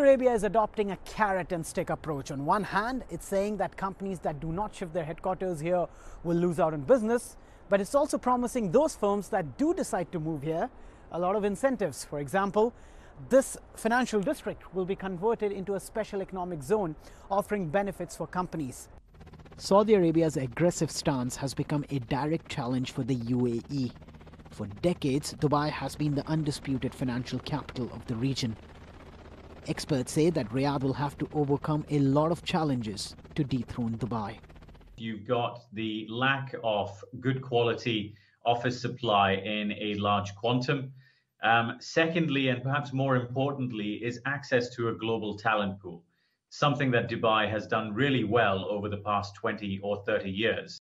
Arabia is adopting a carrot and stick approach. On one hand, it's saying that companies that do not shift their headquarters here will lose out on business, but it's also promising those firms that do decide to move here a lot of incentives. For example, this financial district will be converted into a special economic zone, offering benefits for companies. Saudi Arabia's aggressive stance has become a direct challenge for the UAE. For decades, Dubai has been the undisputed financial capital of the region. Experts say that Riyadh will have to overcome a lot of challenges to dethrone Dubai. You've got the lack of good quality office supply in a large quantum. Um, secondly, and perhaps more importantly, is access to a global talent pool, something that Dubai has done really well over the past 20 or 30 years.